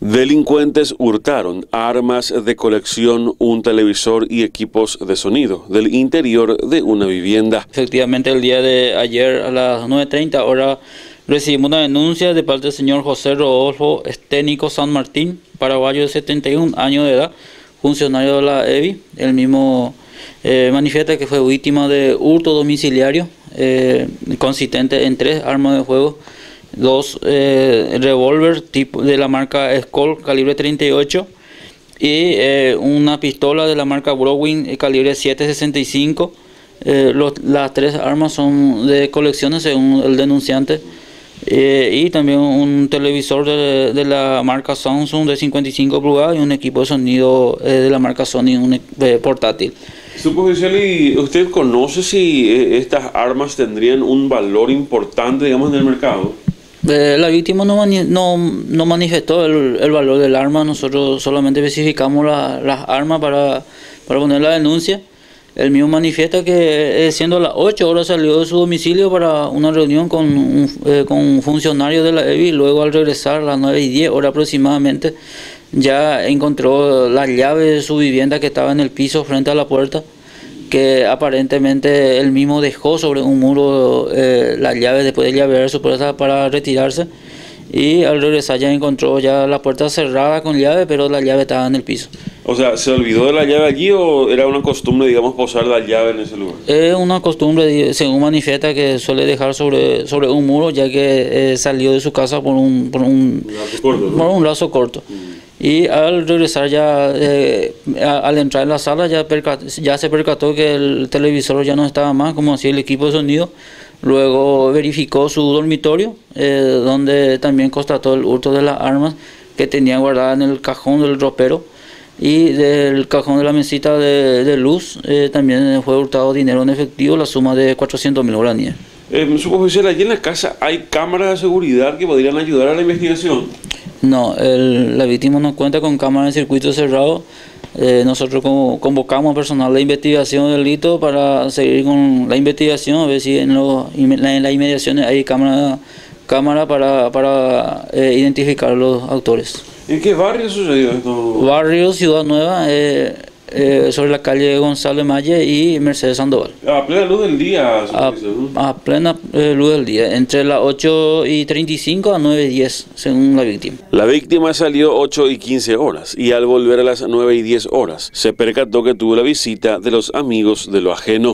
Delincuentes hurtaron armas de colección, un televisor y equipos de sonido del interior de una vivienda. Efectivamente, el día de ayer a las 9.30 horas recibimos una denuncia de parte del señor José Rodolfo Esténico San Martín, paraguayo de 71 años de edad, funcionario de la EBI. El mismo eh, manifiesta que fue víctima de hurto domiciliario eh, consistente en tres armas de juego dos eh, revólver tipo de la marca Skoll calibre 38 y eh, una pistola de la marca Browning eh, calibre 765. Eh, las tres armas son de colecciones según el denunciante y también un televisor de, de, la marca Samsung de 55 pulgadas y un equipo de sonido de la marca Sony un portátil. ¿y ¿usted conoce si estas armas tendrían un valor importante digamos en el mercado? Eh, la víctima no, no, no manifestó el, valor del arma, nosotros solamente especificamos las la armas para, para poner la denuncia. El mismo manifiesta que eh, siendo las 8 horas salió de su domicilio para una reunión con un, eh, con un funcionario de la EBI, luego al regresar a las 9 y 10 horas aproximadamente ya encontró las llaves de su vivienda que estaba en el piso frente a la puerta que aparentemente él mismo dejó sobre un muro eh, las llaves después de llavear su puerta para retirarse y al regresar ya encontró ya la puerta cerrada con llave, pero la llave estaba en el piso. O sea, ¿se olvidó de la llave allí o era una costumbre, digamos, posar la llave en ese lugar? Es una costumbre, según manifiesta, que suele dejar sobre, sobre un muro, ya que eh, salió de su casa por un, por un, un lazo corto. ¿no? Por un lazo corto. Mm. Y al regresar ya, eh, al entrar en la sala, ya, ya se percató que el televisor ya no estaba más, como así el equipo de sonido. Luego verificó su dormitorio, eh, donde también constató el hurto de las armas que tenía guardada en el cajón del ropero. Y del cajón de la mesita de, de luz eh, también fue hurtado dinero en efectivo, la suma de 400 mil guaraníes. Eh, oficial, allí en la casa hay cámaras de seguridad que podrían ayudar a la investigación. No, el, la víctima no cuenta con cámaras de circuito cerrado. Eh, nosotros como, convocamos personal de investigación del delito para seguir con la investigación, a ver si en, lo, en las inmediaciones hay cámara, cámara para, para eh, identificar los autores. ¿En qué barrio sucedió esto? Barrio Ciudad Nueva. Eh, eh, sobre la calle Gonzalo Malle y Mercedes Sandoval. A plena luz del día. A, a, plena eh, luz del día, entre las 8 y 35 a 9 y 10, según la víctima. La víctima salió 8 y 15 horas y al volver a las 9 y 10 horas se percató que tuvo la visita de los amigos de lo ajeno.